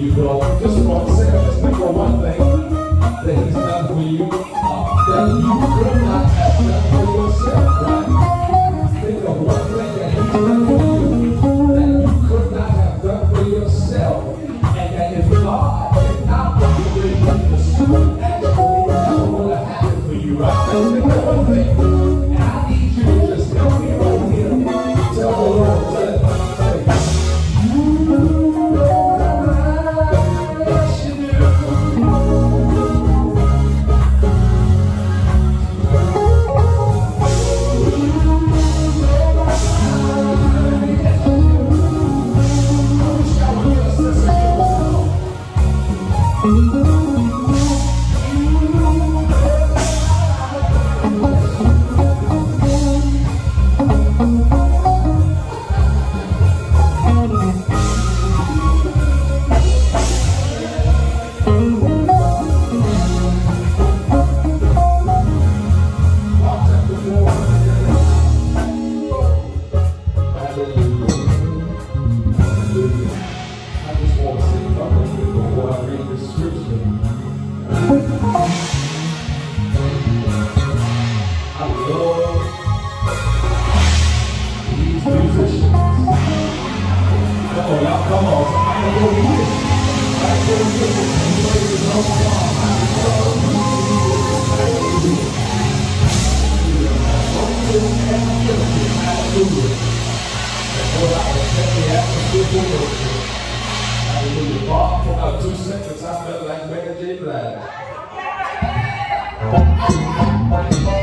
you go just for the sake of think of one thing that he's done for you uh, that you could not have done for yourself, right? Think of one thing that he's done for you. có một đầu chung sẽ được sang bên